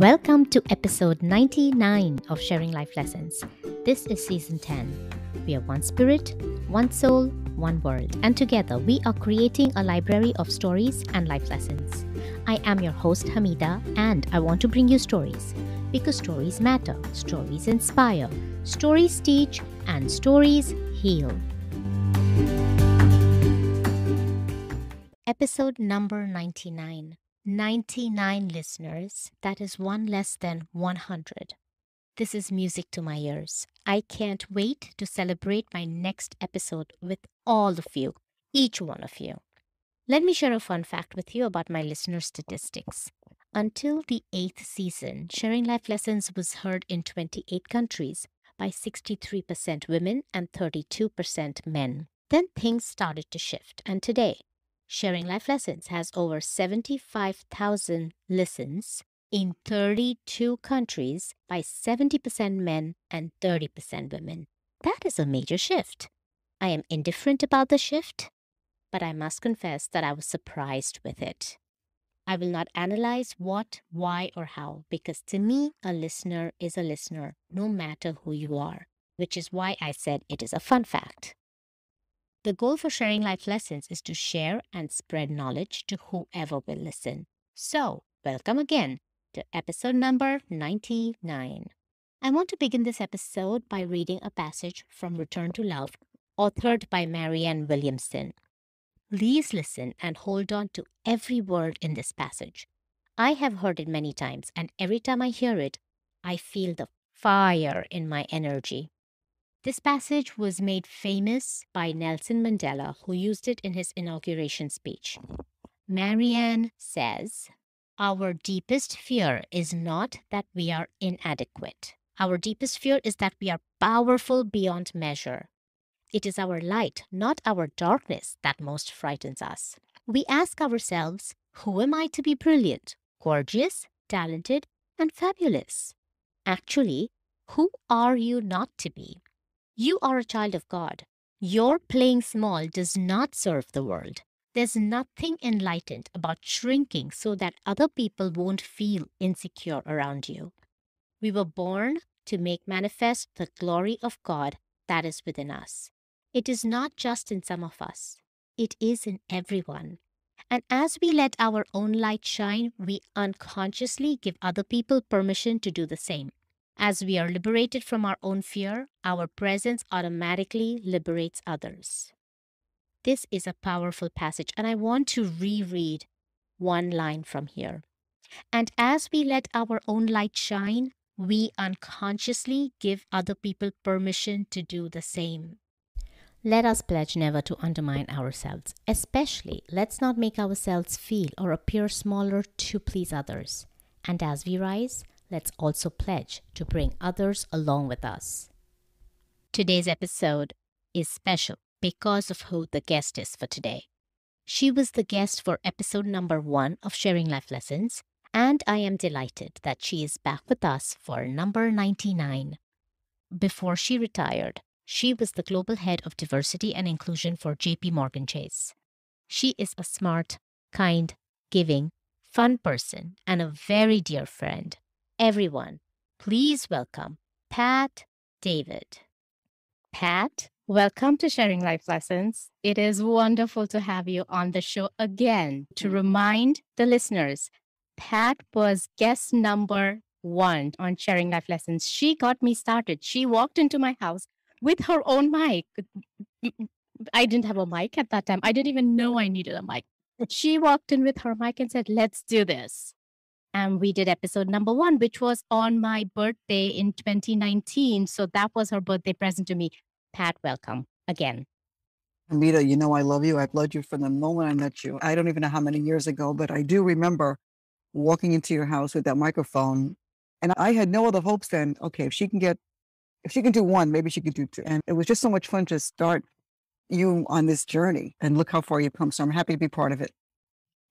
Welcome to episode 99 of Sharing Life Lessons. This is season 10. We are one spirit, one soul, one world, and together we are creating a library of stories and life lessons. I am your host, Hamidah, and I want to bring you stories because stories matter, stories inspire, stories teach, and stories heal. Episode number 99 99 listeners. That is one less than 100. This is music to my ears. I can't wait to celebrate my next episode with all of you, each one of you. Let me share a fun fact with you about my listener statistics. Until the eighth season, Sharing Life Lessons was heard in 28 countries by 63% women and 32% men. Then things started to shift, and today, Sharing Life Lessons has over 75,000 listens in 32 countries by 70% men and 30% women. That is a major shift. I am indifferent about the shift, but I must confess that I was surprised with it. I will not analyze what, why, or how, because to me, a listener is a listener, no matter who you are, which is why I said it is a fun fact. The goal for sharing life lessons is to share and spread knowledge to whoever will listen. So, welcome again to episode number 99. I want to begin this episode by reading a passage from Return to Love, authored by Marianne Williamson. Please listen and hold on to every word in this passage. I have heard it many times, and every time I hear it, I feel the fire in my energy. This passage was made famous by Nelson Mandela, who used it in his inauguration speech. Marianne says, Our deepest fear is not that we are inadequate. Our deepest fear is that we are powerful beyond measure. It is our light, not our darkness, that most frightens us. We ask ourselves, Who am I to be brilliant, gorgeous, talented, and fabulous? Actually, who are you not to be? You are a child of God. Your playing small does not serve the world. There's nothing enlightened about shrinking so that other people won't feel insecure around you. We were born to make manifest the glory of God that is within us. It is not just in some of us, it is in everyone. And as we let our own light shine, we unconsciously give other people permission to do the same. As we are liberated from our own fear, our presence automatically liberates others. This is a powerful passage, and I want to reread one line from here. And as we let our own light shine, we unconsciously give other people permission to do the same. Let us pledge never to undermine ourselves, especially let's not make ourselves feel or appear smaller to please others. And as we rise, let's also pledge to bring others along with us. Today's episode is special because of who the guest is for today. She was the guest for episode number one of Sharing Life Lessons, and I am delighted that she is back with us for number 99. Before she retired, she was the global head of diversity and inclusion for JP Morgan Chase. She is a smart, kind, giving, fun person and a very dear friend everyone, please welcome Pat David. Pat, welcome to Sharing Life Lessons. It is wonderful to have you on the show again. To mm. remind the listeners, Pat was guest number one on Sharing Life Lessons. She got me started. She walked into my house with her own mic. I didn't have a mic at that time. I didn't even know I needed a mic. She walked in with her mic and said, Let's do this and we did episode number one, which was on my birthday in 2019. So that was her birthday present to me. Pat, welcome again. Hamidah, you know I love you. I've loved you from the moment I met you. I don't even know how many years ago, but I do remember walking into your house with that microphone. And I had no other hopes than, okay, if she can get, if she can do one, maybe she could do two. And it was just so much fun to start you on this journey and look how far you've come. So I'm happy to be part of it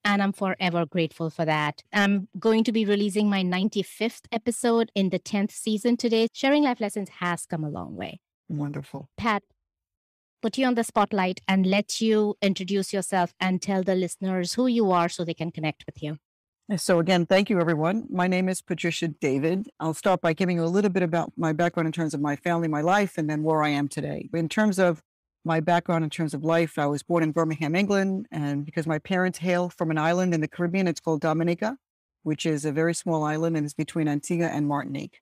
and I'm forever grateful for that. I'm going to be releasing my 95th episode in the 10th season today. Sharing life lessons has come a long way. Wonderful. Pat, put you on the spotlight and let you introduce yourself and tell the listeners who you are so they can connect with you. So, again, thank you, everyone. My name is Patricia David. I'll start by giving you a little bit about my background in terms of my family, my life, and then where I am today. In terms of my background in terms of life, I was born in Birmingham, England. And because my parents hail from an island in the Caribbean, it's called Dominica, which is a very small island and it's between Antigua and Martinique.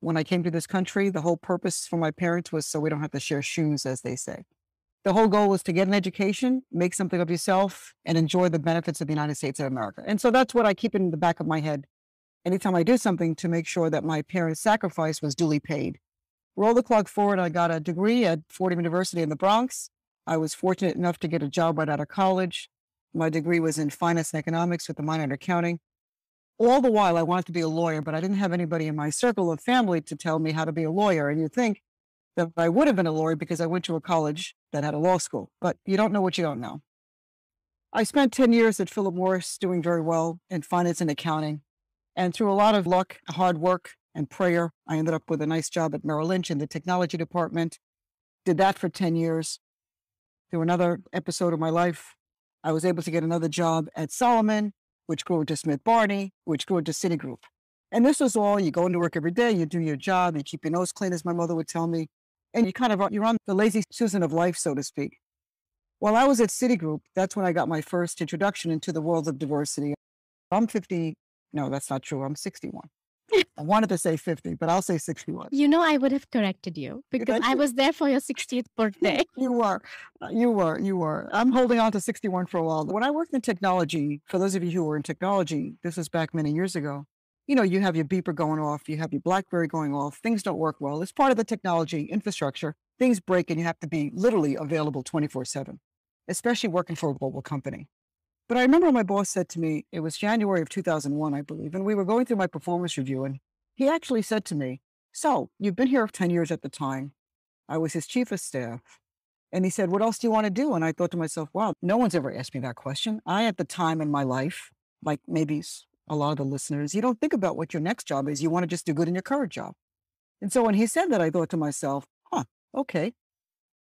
When I came to this country, the whole purpose for my parents was so we don't have to share shoes, as they say the whole goal was to get an education, make something of yourself, and enjoy the benefits of the United States of America. And so that's what I keep in the back of my head anytime I do something to make sure that my parents' sacrifice was duly paid. Roll the clock forward, I got a degree at Fordham University in the Bronx. I was fortunate enough to get a job right out of college. My degree was in finance and economics with a minor in accounting. All the while, I wanted to be a lawyer, but I didn't have anybody in my circle of family to tell me how to be a lawyer. And you think that I would have been a lawyer because I went to a college that had a law school, but you don't know what you don't know. I spent 10 years at Philip Morris doing very well in finance and accounting. And through a lot of luck, hard work, and prayer, I ended up with a nice job at Merrill Lynch in the technology department. Did that for 10 years. Through another episode of my life, I was able to get another job at Salomon, which grew into Smith Barney, which grew into Citigroup. And this was all you go into work every day, you do your job, you keep your nose clean, as my mother would tell me and you kind of you're on the lazy Susan of life, so to speak. While I was at Citigroup, that's when I got my first introduction into the world of diversity. I'm 50. No, that's not true. I'm 61. I wanted to say 50, but I'll say 61. You know, I would have corrected you because I was there for your 60th birthday. you were. Uh, you were. You were. I'm holding on to 61 for a while. When I worked in technology, for those of you who were in technology, this was back many years ago, you know, you have your beeper going off, you have your Blackberry going off, things don't work well. It's part of the technology infrastructure. Things break and you have to be literally available 24 7, especially working for a global company. But I remember my boss said to me, it was January of 2001, I believe, and we were going through my performance review. And he actually said to me, So you've been here 10 years at the time. I was his chief of staff. And he said, What else do you want to do? And I thought to myself, Wow, no one's ever asked me that question. I, at the time in my life, like maybe a lot of the listeners, you don't think about what your next job is. You want to just do good in your current job. And so when he said that, I thought to myself, huh, okay.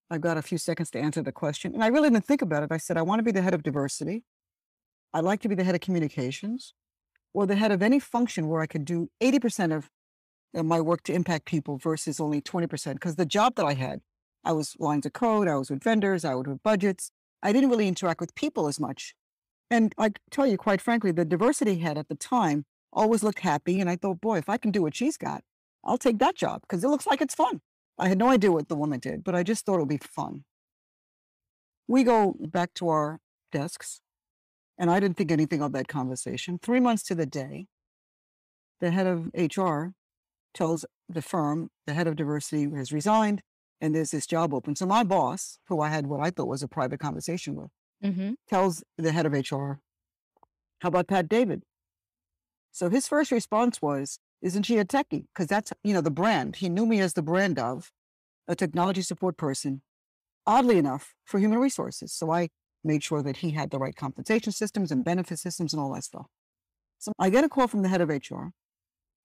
I've got a few seconds to answer the question. And I really didn't think about it. I said, I want to be the head of diversity. I'd like to be the head of communications or the head of any function where I could do 80% of uh, my work to impact people versus only 20%. Because the job that I had, I was lines of code, I was with vendors, I was with budgets. I didn't really interact with people as much. And I tell you, quite frankly, the diversity head at the time always looked happy. And I thought, boy, if I can do what she's got, I'll take that job because it looks like it's fun. I had no idea what the woman did, but I just thought it would be fun. We go back to our desks, and I didn't think anything of that conversation. Three months to the day, the head of HR tells the firm the head of diversity has resigned and there's this job open. So my boss, who I had what I thought was a private conversation with, mm-hmm. tells the head of HR, How about Pat David? So his first response was, Isn't she a techie? Because that's, you know, the brand. He knew me as the brand of a technology support person, oddly enough, for human resources. So I made sure that he had the right compensation systems and benefit systems and all that stuff. So I get a call from the head of HR.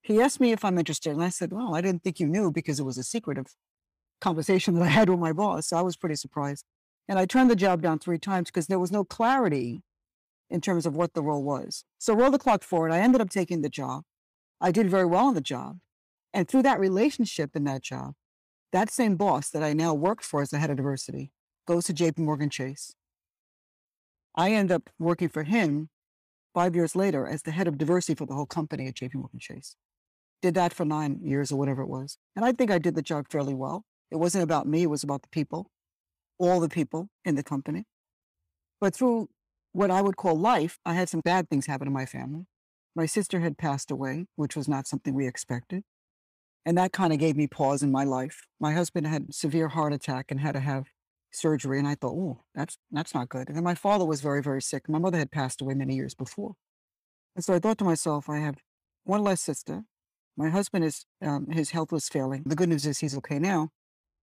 He asked me if I'm interested. And I said, Well, I didn't think you knew because it was a secretive conversation that I had with my boss. So I was pretty surprised. And I turned the job down three times because there was no clarity in terms of what the role was. So roll the clock forward. I ended up taking the job. I did very well in the job. And through that relationship in that job, that same boss that I now work for as the head of diversity goes to JP Morgan Chase. I end up working for him five years later as the head of diversity for the whole company at JP Morgan Chase. Did that for nine years or whatever it was. And I think I did the job fairly well. It wasn't about me, it was about the people all the people in the company. But through what I would call life, I had some bad things happen to my family. My sister had passed away, which was not something we expected. And that kind of gave me pause in my life. My husband had severe heart attack and had to have surgery. And I thought, oh, that's that's not good. And then my father was very, very sick. My mother had passed away many years before. And so I thought to myself, I have one less sister. My husband is um, his health was failing. The good news is he's okay now.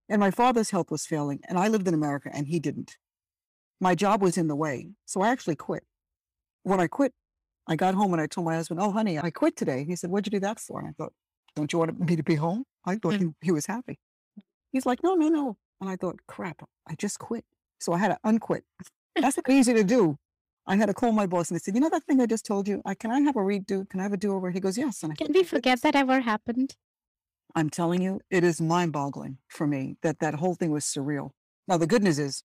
And my father's health was failing, and I lived in America and he didn't. My job was in the way. So I actually quit. When I quit, I got home and I told my husband, Oh, honey, I quit today. He said, What'd you do that for? And I thought, Don't you want me to be home? I thought mm. he, he was happy. He's like, No, no, no. And I thought, Crap, I just quit. So I had to unquit. That's easy to do I had to call my boss and I said, you know that thing I just told you? I can I have a redo? Can I have a do over? He goes, yes. And I Can we forget that ever happened? I'm telling you, it is mind boggling for me that that whole thing was surreal. Now, the good news is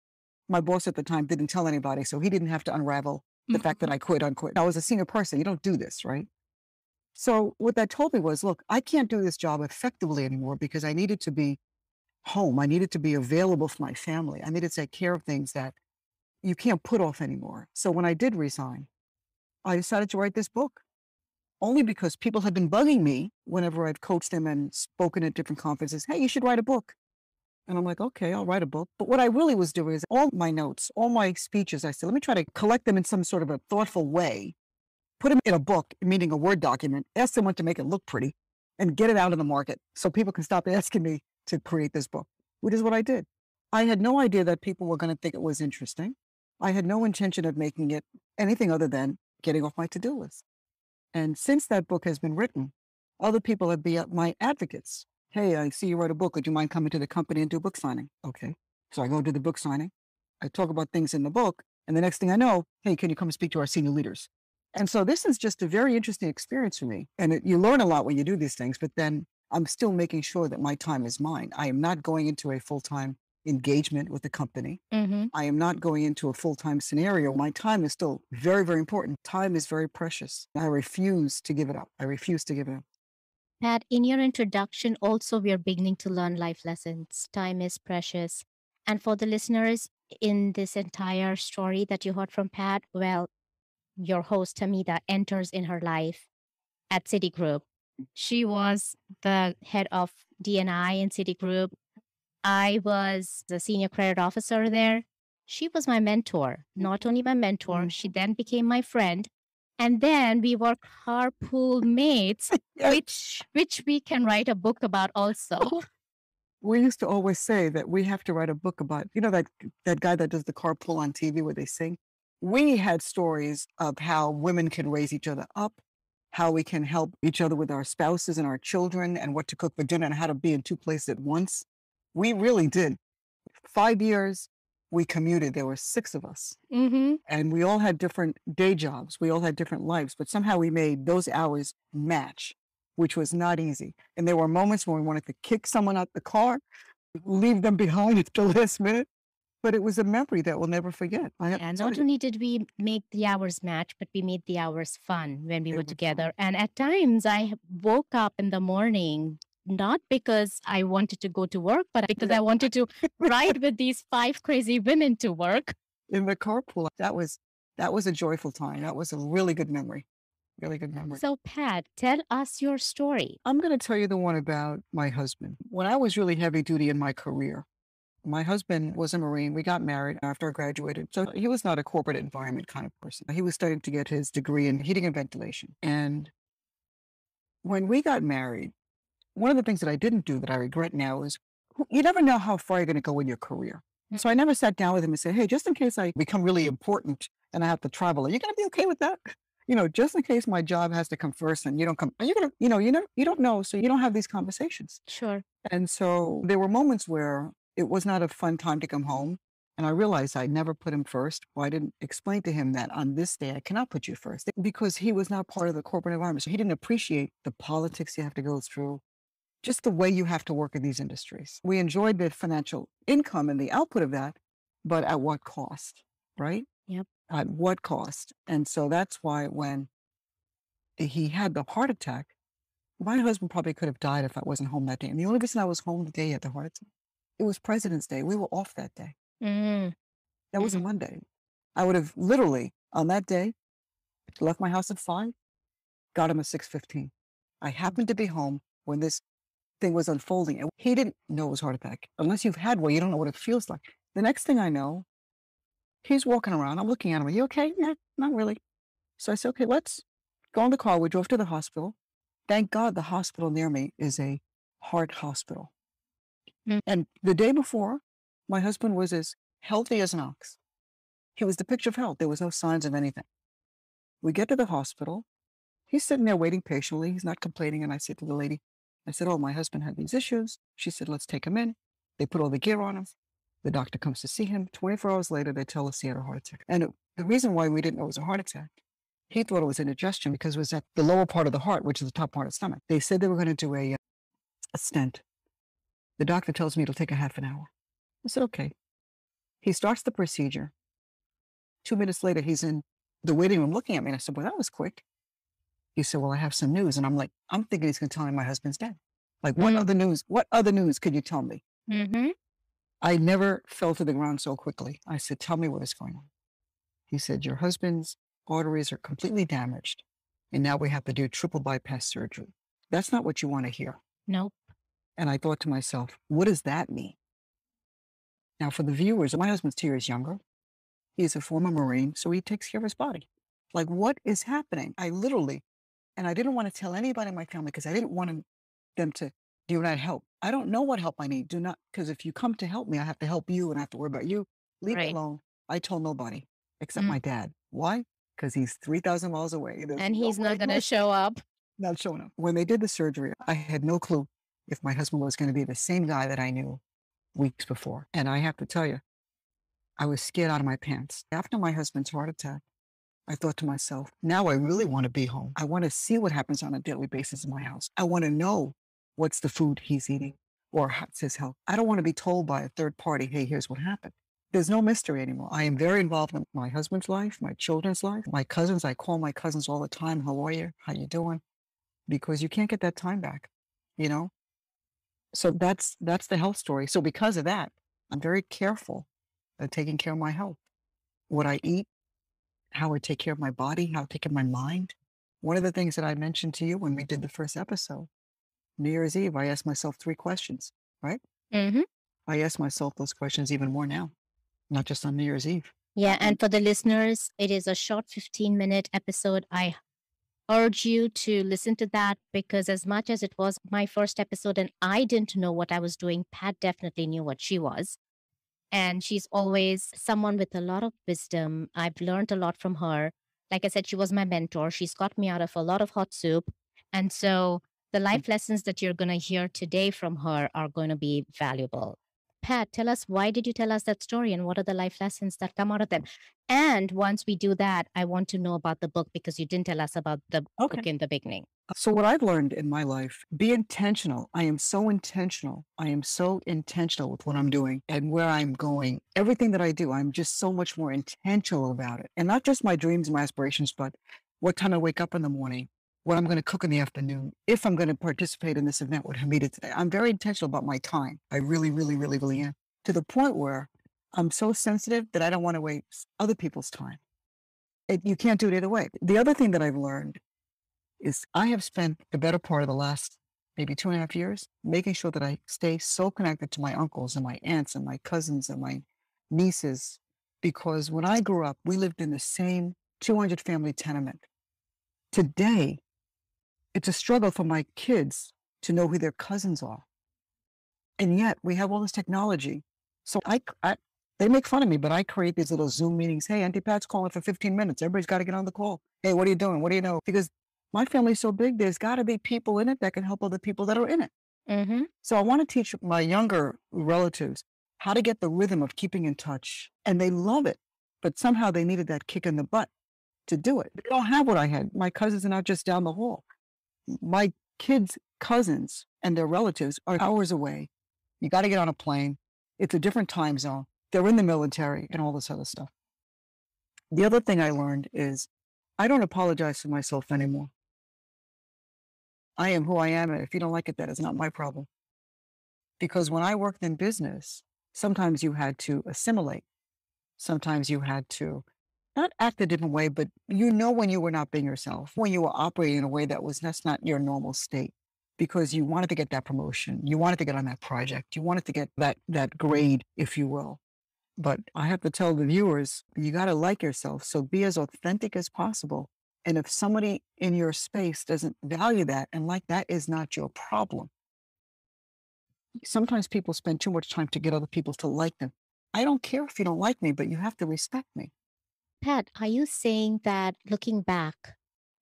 my boss at the time didn't tell anybody, so he didn't have to unravel the fact that mm-hmm. I quit, unquit. I was a senior person. You don't do this, right? So what that told me was, look, I can't do this job effectively anymore because I needed to be home. I needed to be available for my family. I needed to take care of things that you can't put off anymore. So when I did resign, I decided to write this book only because people had been bugging me whenever I've coached them and spoken at different conferences. Hey, you should write a book. And I'm like, okay, I'll write a book. But what I really was doing is all my notes, all my speeches, I said, let me try to collect them in some sort of a thoughtful way, put them in a book, meaning a Word document, ask someone to make it look pretty, and get it out in the market so people can stop asking me to create this book, which is what I did. I had no idea that people were going to think it was interesting. I had no intention of making it anything other than getting off my to do list. And since that book has been written, other people have been uh, my advocates. Hey, I see you wrote a book. Would you mind coming to the company and do a book signing? Okay. So I go do the book signing. I talk about things in the book. And the next thing I know, hey, can you come speak to our senior leaders? And so this is just a very interesting experience for me. And it, you learn a lot when you do these things, but then I'm still making sure that my time is mine. I am not going into a full time engagement with the company. Mm-hmm. I am not going into a full time scenario. My time is still very, very important. Time is very precious. I refuse to give it up. I refuse to give it up. Pat, in your introduction, also, we are beginning to learn life lessons. Time is precious. And for the listeners in this entire story that you heard from Pat, well, your host, Hamidah, enters in her life at Citigroup. She was the head of D&I in Citigroup. I was the senior credit officer there. She was my mentor, not only my mentor, she mm-hmm. then became my friend. And then we were carpool mates Yeah. which which we can write a book about also. Oh, we used to always say that we have to write a book about, you know, that that guy that does the carpool on TV where they sing. We had stories of how women can raise each other up, how we can help each other with our spouses and our children, and what to cook for dinner, and how to be in two places at once. We really did. Five years, we commuted. There were six of us, mm-hmm. and we all had different day jobs. We all had different lives, but somehow we made those hours match, which was not easy. And there were moments when we wanted to kick someone out the car, leave them behind at the last minute. But it was a memory that we'll never forget. I have to And not only did we make the hours match, but we made the hours fun when we It were was fun. together. And at times I woke up in the morning, not because I wanted to go to work, but because I wanted to ride with these five crazy women to work. in the carpool. That was that was a joyful time. That was a really good memory. Really good memory. So, Pat, tell us your story. I'm going to tell you the one about my husband. When I was really heavy duty in my career, my husband was a Marine. We got married after I graduated. So he was not a corporate environment kind of person. He was starting to get his degree in heating and ventilation. And when we got married, one of the things that I didn't do that I regret now is you never know how far you're going to go in your career. Mm. So I never sat down with him and said, hey, just in case I become really important and I have to travel, are you going to be okay with that? You know, just in case my job has to come first and you don't come, are you going to, you know, you know, you don't know. So you don't have these conversations. Sure. And so there were moments where it was not a fun time to come home. And I realized I never put him first. Well, I didn't explain to him that on this day, I cannot put you first because he was not part of the corporate environment. So he didn't appreciate the politics you have to go through, just the way you have to work in these industries. We enjoyed the financial income and the output of that, but at what cost, right? Yep. At what cost? And so that's why when he had the heart attack, my husband probably could have died if I wasn't home that day. And the only reason I was home the day he had the heart attack, it was President's Day. We were off that day. Mm, That was a Monday. I would have literally on that day left my house at five, got him at six fifteen. I happened to be home when this thing was unfolding, and he didn't know it was heart attack. Unless you've had one, you don't know what it feels like. The next thing I know, he's walking around. I'm looking at him. Are you okay? No, not really. So I said, okay, let's go in the car. We drove to the hospital. Thank God the hospital near me is a heart hospital. Mm. And the day before, my husband was as healthy as an ox. He was the picture of health. There was no signs of anything. We get to the hospital. He's sitting there waiting patiently. He's not complaining. And I said to the lady, I said, Oh, my husband had these issues. She said, Let's take him in. They put all the gear on him. The doctor comes to see him. 24 hours later, they tell us he had a heart attack. And it, The reason why we didn't know it was a heart attack, he thought it was indigestion because it was at the lower part of the heart, which is the top part of the stomach. They said they were going to do a, uh, a stent. The doctor tells me it'll take a half an hour. I said, okay. He starts the procedure. Two minutes later, he's in the waiting room looking at me. And I said, well, that was quick. He said, well, I have some news. And I'm like, I'm thinking he's going to tell me my husband's dead. Like, what Mm. other news? What other news could you tell me? Mm-hmm. I never fell to the ground so quickly. I said, Tell me what is going on. He said, Your husband's arteries are completely damaged, and now we have to do triple bypass surgery. That's not what you want to hear. Nope. And I thought to myself, What does that mean? Now, for the viewers, my husband's two years younger. He's a former Marine, so he takes care of his body. Like, what is happening? I literally, and I didn't want to tell anybody in my family because I didn't want them to, do not help? I don't know what help I need. Do not, because if you come to help me, I have to help you and I have to worry about you. Leave Right. it alone. I told nobody except Mm. my dad. Why? Because he's 3,000 miles away. There's And he's way not going to show up. not showing up. When they did the surgery, I had no clue if my husband was going to be the same guy that I knew weeks before. And I have to tell you, I was scared out of my pants. After my husband's heart attack, I thought to myself, now I really want to be home. I want to see what happens on a daily basis in my house. I want to know what's the food he's eating or how's his health. I don't want to be told by a third party, hey, here's what happened. There's no mystery anymore. I am very involved in my husband's life, my children's life, my cousins. I call my cousins all the time. How are you? How you doing? Because you can't get that time back, you know? So that's that's the health story. So because of that, I'm very careful of taking care of my health. What I eat, how I take care of my body, how I take care of my mind. One of the things that I mentioned to you when we did the first episode, New Year's Eve, I asked myself three questions, right? Mm-hmm. I ask myself those questions even more now, not just on New Year's Eve. Yeah, and for the listeners, it is a short 15 minute episode. I urge you to listen to that because, as much as it was my first episode and I didn't know what I was doing, Pat definitely knew what she was. And she's always someone with a lot of wisdom. I've learned a lot from her. Like I said, she was my mentor. She's got me out of a lot of hot soup. And so the life lessons that you're going to hear today from her are going to be valuable. Pat, tell us why did you tell us that story and what are the life lessons that come out of them? And once we do that, I want to know about the book because you didn't tell us about the book in the beginning. Uh, so what I've learned in my life, be intentional. I am so intentional. I am so intentional with what I'm doing and where I'm going. Everything that I do, I'm just so much more intentional about it. And not just my dreams and my aspirations, but what time I wake up in the morning, what I'm going to cook in the afternoon, if I'm going to participate in this event with Hamidah today. I'm very intentional about my time. I really, really, really, really am. To the point where I'm so sensitive that I don't want to waste other people's time. It, you can't do it either way. The other thing that I've learned is I have spent the better part of the last maybe two and a half years making sure that I stay so connected to my uncles and my aunts and my cousins and my nieces. Because when I grew up, we lived in the same 200 family tenement. Today, it's a struggle for my kids to know who their cousins are. And yet we have all this technology. So I, I they make fun of me, but I create these little Zoom meetings. Hey, Auntie Pat's calling for 15 minutes. Everybody's got to get on the call. Hey, what are you doing? What do you know? Because my family's so big, there's got to be people in it that can help other people that are in it. Mm-hmm. So I want to teach my younger relatives how to get the rhythm of keeping in touch. And they love it, but somehow they needed that kick in the butt to do it. They don't have what I had. My cousins are not just down the hall. My kids' cousins and their relatives are hours away. You got to get on a plane. It's a different time zone. They're in the military and all this other stuff. The other thing I learned is I don't apologize for myself anymore. I am who I am. And if you don't like it, that is not my problem. Because when I worked in business, sometimes you had to assimilate. Sometimes you had to not act a different way, but you know when you were not being yourself, when you were operating in a way that was that's not your normal state because you wanted to get that promotion. You wanted to get on that project. You wanted to get that that grade, if you will. But I have to tell the viewers, you got to like yourself. So be as authentic as possible. And if somebody in your space doesn't value that and like that is not your problem. Sometimes people spend too much time to get other people to like them. I don't care if you don't like me, but you have to respect me. Pat, are you saying that looking back,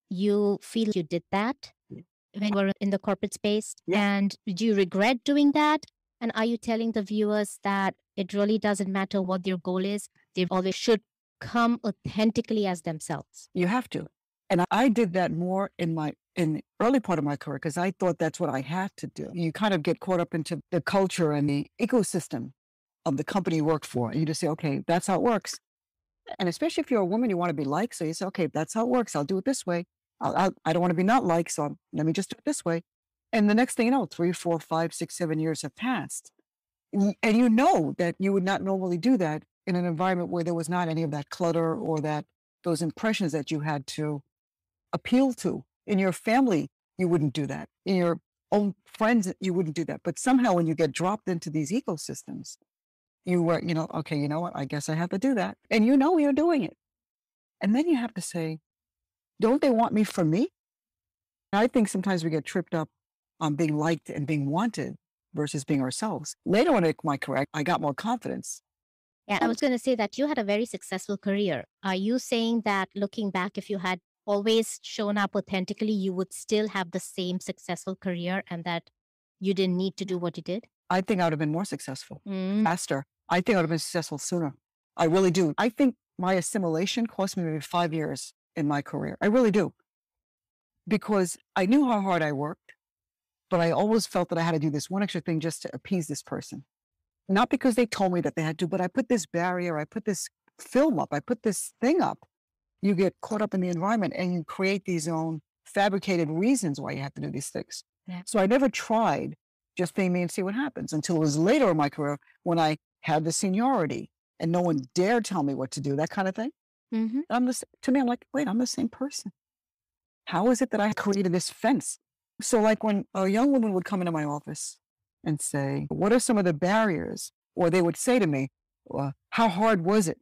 you feel you did that when you were in the corporate space? Yeah. And do you regret doing that? And are you telling the viewers that it really doesn't matter what their goal is? They always should come authentically as themselves. You have to. And I did that more in my in the early part of my career because I thought that's what I had to do. You kind of get caught up into the culture and the ecosystem of the company you work for. And you just say, okay, that's how it works. And especially if you're a woman, you want to be liked. So you say, okay, that's how it works. I'll do it this way. I'll, I'll, I do not want to be not liked. So I'm, let me just do it this way. And the next thing you know, three, four, five, six, seven years have passed. And you know that you would not normally do that in an environment where there was not any of that clutter or that those impressions that you had to appeal to. In your family, you wouldn't do that. In your own friends, you wouldn't do that. But somehow when you get dropped into these ecosystems, you were, you know, okay, you know what? I guess I have to do that. And you know you're doing it. And then you have to say, don't they want me for me? I think sometimes we get tripped up on being liked and being wanted versus being ourselves. Later on in my career, I got more confidence. Yeah, I was going to say that you had a very successful career. Are you saying that looking back, if you had always shown up authentically, you would still have the same successful career and that you didn't need to do what you did? I think I would have been more successful mm. faster. I think I would have been successful sooner. I really do. I think my assimilation cost me maybe five years in my career. I really do. Because I knew how hard I worked, but I always felt that I had to do this one extra thing just to appease this person. Not because they told me that they had to, but I put this barrier, I put this film up, I put this thing up you get caught up in the environment and you create these own fabricated reasons why you have to do these things. Yeah. So I never tried just being me and see what happens until it was later in my career when I had the seniority and no one dared tell me what to do, that kind of thing. Mm-hmm. I'm the, to me, I'm like, wait, I'm the same person. How is it that I created this fence? So, like when a young woman would come into my office and say, What are some of the barriers? Or they would say to me, well, How hard was it?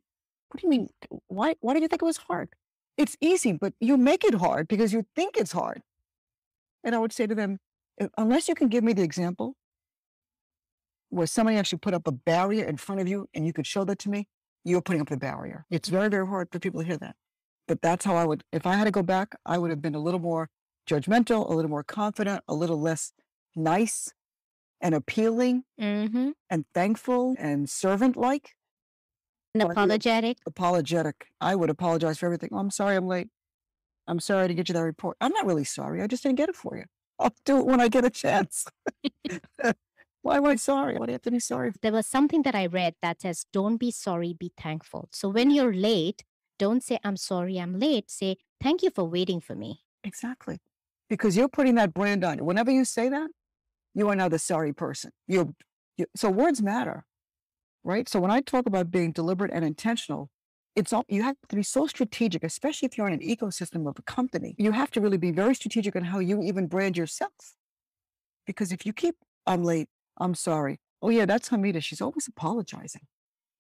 What do you mean? Why, why did you think it was hard? It's easy, but you make it hard because you think it's hard. And I would say to them, unless you can give me the example where somebody actually put up a barrier in front of you and you could show that to me, you're putting up the barrier. It's very, very hard for people to hear that. But that's how I would, if I had to go back, I would have been a little more judgmental, a little more confident, a little less nice and appealing mm-hmm. and thankful and servant like. And apologetic? Apologetic. I would apologize for everything. Oh, I'm sorry I'm late. I'm sorry to get you that report. I'm not really sorry. I just didn't get it for you. I'll do it when I get a chance. Why am I sorry? Why do you have to be sorry? There was something that I read that says, don't be sorry, be thankful. So when you're late, don't say, I'm sorry, I'm late. Say, thank you for waiting for me. Exactly. Because you're putting that brand on. Whenever you say that, you are now the sorry person. You're, you, so words matter right? So when I talk about being deliberate and intentional, it's all you have to be so strategic, especially if you're in an ecosystem of a company. You have to really be very strategic on how you even brand yourself. Because if you keep, I'm late, I'm sorry. Oh yeah, that's Hamidah. She's always apologizing.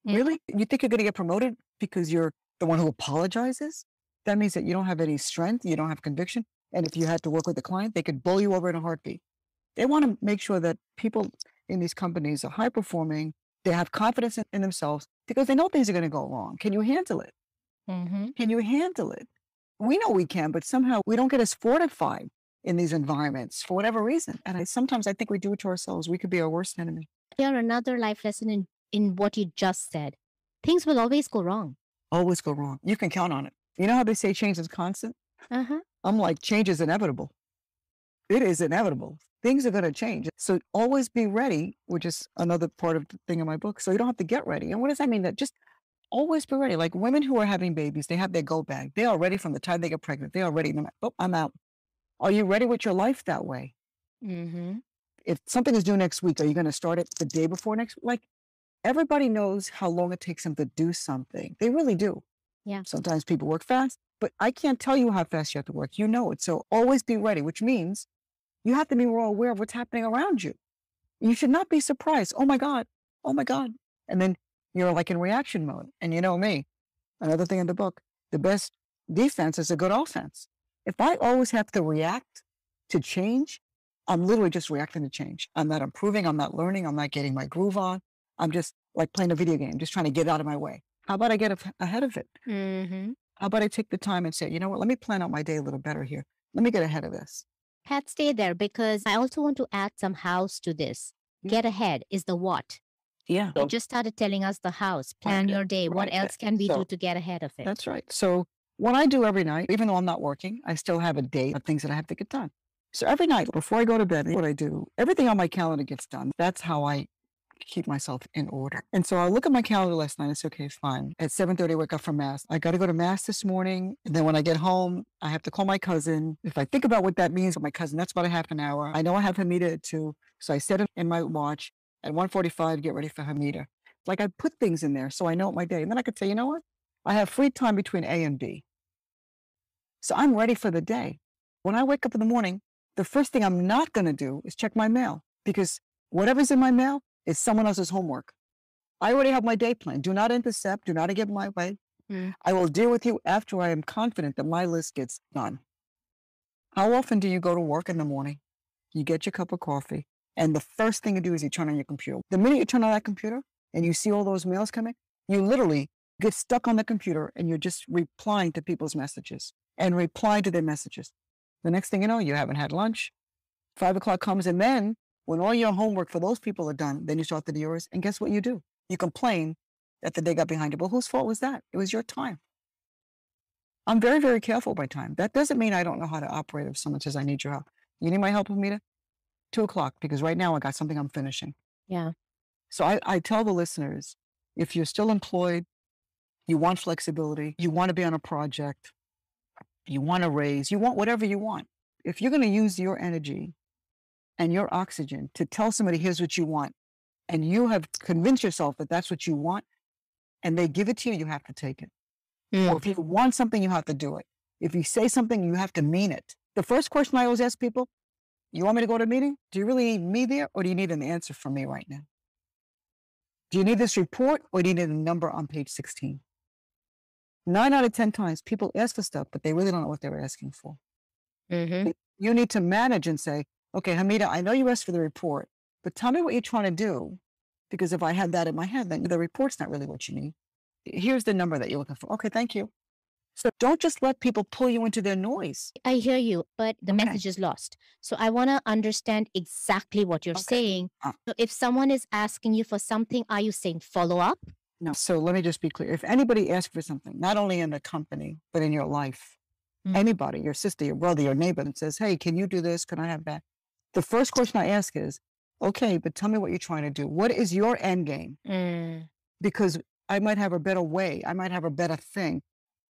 Mm-hmm. Really? You think you're going to get promoted because you're the one who apologizes? That means that you don't have any strength, you don't have conviction. And if you had to work with a client, they could blow you over in a heartbeat. They want to make sure that people in these companies are high performing, they have confidence in, in themselves because they know things are going to go wrong. Can you handle it? Mm-hmm. Can you handle it? We know we can, but somehow we don't get as fortified in these environments for whatever reason. And I, sometimes I think we do it to ourselves. We could be our worst enemy. Here, another life lesson in, in what you just said. Things will always go wrong. Always go wrong. You can count on it. You know how they say change is constant? Uh-huh. I'm like, change is inevitable. It is inevitable things are going to change. So always be ready, which is another part of the thing in my book. So you don't have to get ready. And what does that mean? That just always be ready. Like women who are having babies, they have their go bag. They are ready from the time they get pregnant. They are ready. Oh, I'm out. Are you ready with your life that way? Mm-hmm. If something is due next week, are you going to start it the day before next? Like everybody knows how long it takes them to do something. They really do. Yeah. Sometimes people work fast, but I can't tell you how fast you have to work. You know it. So always be ready, which means you have to be more aware of what's happening around you. You should not be surprised. Oh my God. Oh my God. And then you're like in reaction mode. And you know me, another thing in the book, the best defense is a good offense. If I always have to react to change, I'm literally just reacting to change. I'm not improving. I'm not learning. I'm not getting my groove on. I'm just like playing a video game, just trying to get out of my way. How about I get ahead of it? Mm-hmm. How about I take the time and say, you know what, let me plan out my day a little better here. Let me get ahead of this. Pat, stay there because I also want to add some house to this. Get ahead is the what. Yeah. You So just started telling us the house, plan did, your day. What else can we do to get ahead of it? that's right. So what I do every night, even though I'm not working, I still have a date of things that I have to get done. So every night before I go to bed, what I do, everything on my calendar gets done. That's how I keep myself in order. And so I look at my calendar last night say, okay, fine. At 7:30, I wake up from mass. I got to go to mass this morning. And then when I get home, I have to call my cousin. If I think about what that means with my cousin, that's about a half an hour. I know I have Hamidah at two. So I set it in my watch at 1:45, get ready for Hamidah. Like I put things in there so I know my day. And then I could say, you know what? I have free time between A and B. So I'm ready for the day. When I wake up in the morning, the first thing I'm not going to do is check my mail because whatever's in my mail is someone else's homework. I already have my day plan. Do not intercept. Do not get in my way. Mm. I will deal with you after I am confident that my list gets done. How often do you go to work in the morning? You get your cup of coffee, and the first thing you do is you turn on your computer. The minute you turn on that computer and you see all those mails coming, you literally get stuck on the computer and you're just replying to people's messages and replying to their messages. The next thing you know, you haven't had lunch. Five o'clock comes, and then when all your homework for those people are done, then you start to do yours. And guess what you do? You complain that the day got behind you. But whose fault was that? It was your time. I'm very, very careful by time. That doesn't mean I don't know how to operate if someone says, I need your help. You need my help, Hamidah? Two o'clock, because right now I got something I'm finishing. Yeah. So I, I tell the listeners if you're still employed, you want flexibility, you want to be on a project, you want to raise, you want whatever you want. If you're going to use your energy and your oxygen to tell somebody, here's what you want, and you have convinced yourself that that's what you want, and they give it to you, you have to take it. Mm. Or if you want something, you have to do it. If you say something, you have to mean it. The first question I always ask people, you want me to go to a meeting? Do you really need me there or do you need an answer from me right now? Do you need this report or do you need a number on page 16? Nine out of 10 times people ask for stuff, but they really don't know what they were asking for. hmm You need to manage and say, okay, Hamidah, I know you asked for the report, but tell me what you're trying to do. Because if I had that in my head, then the report's not really what you need. Here's the number that you're looking for. Okay, thank you. So don't just let people pull you into their noise. I hear you, but the Okay. message is lost. So I want to understand exactly what you're Okay. saying. Uh. So if someone is asking you for something, are you saying follow up? No. So let me just be clear. If anybody asks for something, not only in the company, but in your life, Mm. anybody, your sister, your brother, your neighbor that says, Hey, can you do this? Can I have that? The first question I ask is, okay, but tell me what you're trying to do. What is your end game? Mm. Because I might have a better way. I might have a better thing.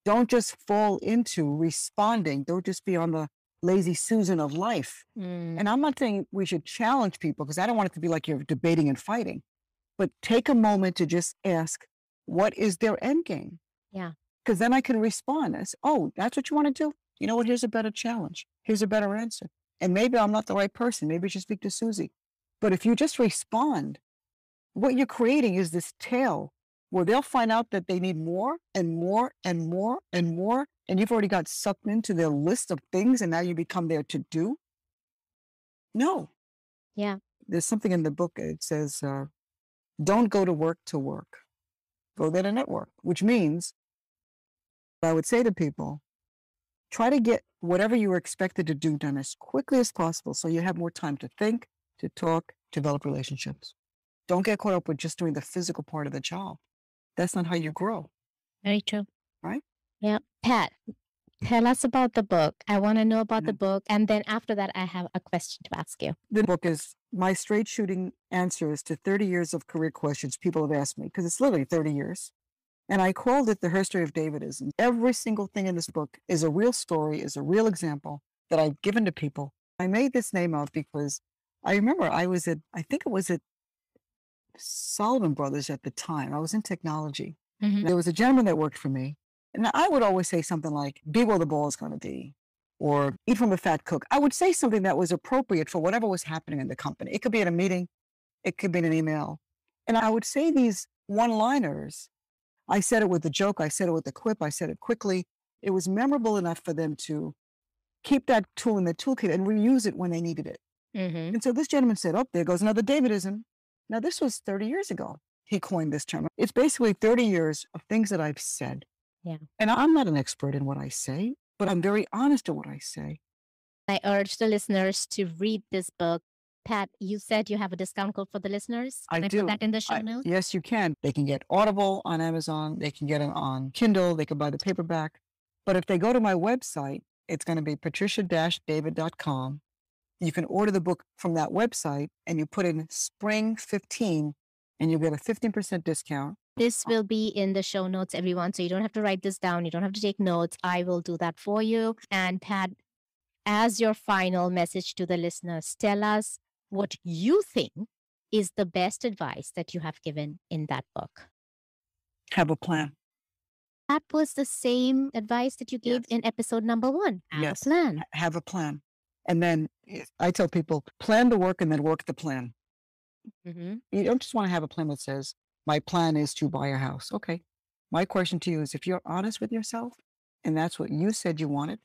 Don't just fall into responding. Don't just be on the lazy Susan of life. Mm. And I'm not saying we should challenge people because I don't want it to be like you're debating and fighting, but take a moment to just ask, what is their end game? Yeah. Because then I can respond as, oh, that's what you want to do? You know what? Here's a better challenge. Here's a better answer. And maybe I'm not the right person. Maybe you should speak to Susie. But if you just respond, what you're creating is this tail where they'll find out that they need more and more and more and more. And you've already got sucked into their list of things and now you become their to do. No. Yeah. There's something in the book. It says, uh, don't go to work to work, go there to network, which means I would say to people, try to get whatever you were expected to do done as quickly as possible so you have more time to think, to talk, develop relationships. Don't get caught up with just doing the physical part of the job. That's not how you grow. Very true. Right? Yeah. Pat, tell us about the book. I want to know about the Mhm. book. And then after that, I have a question to ask you. The book is my straight shooting answers to 30 years of career questions people have asked me, because it's literally 30 years. And I called it the 'Her'story of Davidism. Every single thing in this book is a real story, is a real example that I've given to people. I made this name up because I remember I was at, I think it was at Salomon Brothers at the time. I was in technology. Mhm. There was a gentleman that worked for me. And I would always say something like, be where the ball is going to be, or eat from a fat cook. I would say something that was appropriate for whatever was happening in the company. It could be at a meeting, it could be in an email. And I would say these one liners. I said it with a joke, I said it with a quip, I said it quickly. It was memorable enough for them to keep that tool in their toolkit and reuse it when they needed it. Mhm. And so this gentleman said, Oh, there goes another Davidism. Now, this was 30 years ago. He coined this term. It's basically 30 years of things that I've said. Yeah. And I'm not an expert in what I say, but I'm very honest in what I say. I urge the listeners to read this book. Pat, you said you have a discount code for the listeners. I Can I do. put that in the show I- notes? yes, you can. They can get Audible on Amazon. They can get it on Kindle. They can buy the paperback. But if they go to my website, it's going to be patricia-david.com. You can order the book from that website and you put in spring 15 and you get a 15% discount. This will be in the show notes, everyone. So you don't have to write this down. You don't have to take notes. I will do that for you. And Pat, as your final message to the listeners, tell us what you think is the best advice that you have given in that book. Have a plan. That was the same advice that you gave Yes. in episode number one. Have Yes. a plan. Have a plan. And then eh, I tell people plan the work and then work the plan. hmm You don't just want to have a plan that says, my plan is to buy a house. Okay. My question to you is if you're honest with yourself and that's what you said you wanted,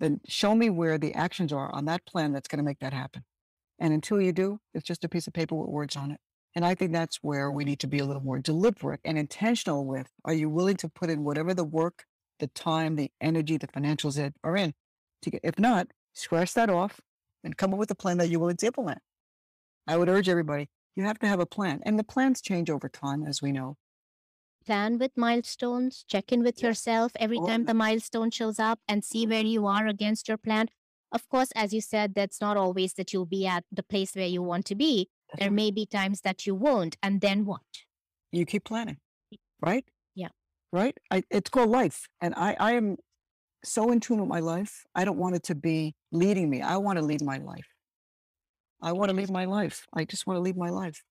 then show me where the actions are on that plan that's going to make that happen. And until you do, it's just a piece of paper with words on it. And I think that's where we need to be a little more deliberate and intentional with are you willing to put in whatever the work, the time, the energy, the financials are in? To get, if not, scratch that off and come up with a plan that you're willing to implement. I would urge everybody, you have to have a plan. And the plans change over time, as we know. Plan with milestones, check in with yourself every All time the milestone shows up and see where you are against your plan. Of course, as you said, that's not always that you'll be at the place where you want to be. There may be times that you won't. And then what? You keep planning, right? Yeah. Right? I, it's called life. And I, I am so in tune with my life. I don't want it to be leading me. I want to lead my life. I want to live my life. I just want to lead my life.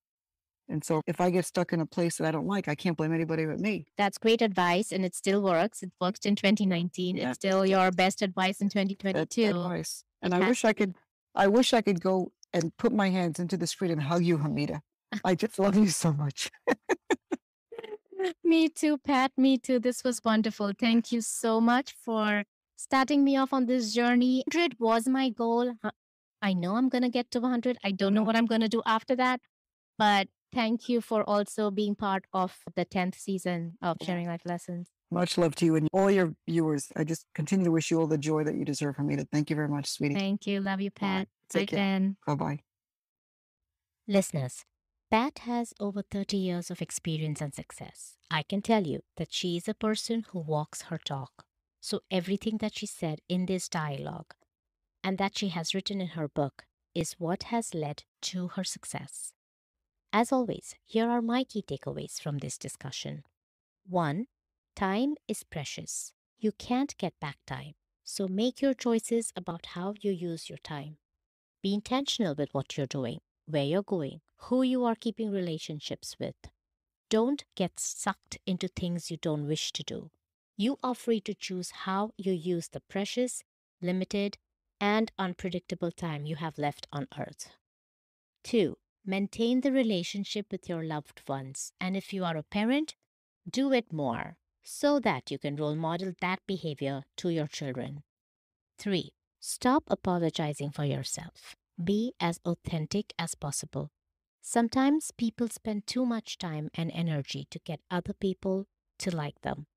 And so if I get stuck in a place that I don't like, I can't blame anybody but me. That's great advice and it still works. It worked in 2019. Yeah. It's still your best advice in That's 2022. advice. And I wish I could, I wish I could go and put my hands into the street and hug you, Hamidah. I just love you so much. Me too, Pat. Me too. This was wonderful. Thank you so much for starting me off on this journey. 100 was my goal. I know I'm going to get to 100. I don't know mm-hmm. what I'm going to do after that. But thank you for also being part of the 10th season of Sharing Life Lessons. Much love to you and all your viewers. I just continue to wish you all the joy that you deserve, Hamidah. Thank you very much, sweetie. Thank you. Love you. Pat. Bye, Take care. Bye bye. Listeners, Pat has over 30 years of experience and success. I can tell you that she is a person who walks her talk. So everything that she said in this dialogue and that she has written in her book is what has led to her success. As always, here are my key takeaways from this discussion. 1. Time is precious. You can't get back time. So make your choices about how you use your time. Be intentional with what you're doing where you're going, who you are keeping relationships with. Don't get sucked into things you don't wish to do. You are free to choose how you use the precious, limited, and unpredictable time you have left on earth. 2. Maintain the relationship with your loved ones, and if you are a parent, do it more so that you can role model that behavior to your children. 3. Stop apologizing for yourself. Be as authentic as possible. Sometimes people spend too much time and energy to get other people to like them.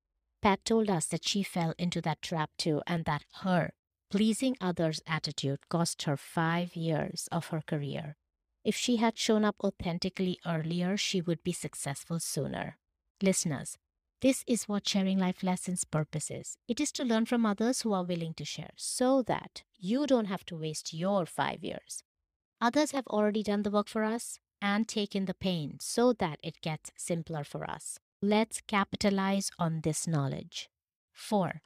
Pat told us that she fell into that trap too, and that her pleasing others attitude cost her five years of her career. If she had shown up authentically earlier, she would be successful sooner. Listeners, this is what sharing life lessons purpose is. It is to learn from others who are willing to share so that you don't have to waste your five years. Others have already done the work for us and taken the pain so that it gets simpler for us. Let's capitalize on this knowledge. 4.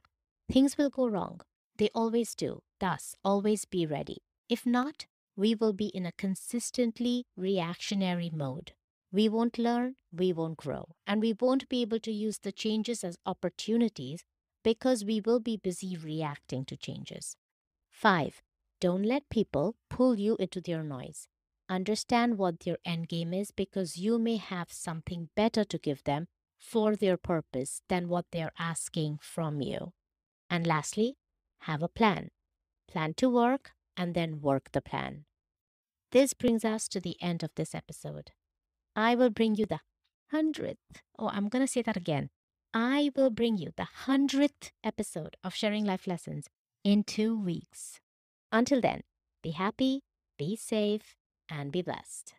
Things will go wrong. They always do. Thus, always be ready. If not, we will be in a consistently reactionary mode. We won't learn, we won't grow, and we won't be able to use the changes as opportunities because we will be busy reacting to changes. 5. Don't let people pull you into their noise. Understand what their end game is because you may have something better to give them for their purpose than what they're asking from you. And lastly, have a plan. Plan to work and then work the plan. This brings us to the end of this episode. I will bring you the hundredth, oh, I'm going to say that again. I will bring you the hundredth episode of Sharing Life Lessons in two weeks. Until then, be happy, be safe, and be blessed.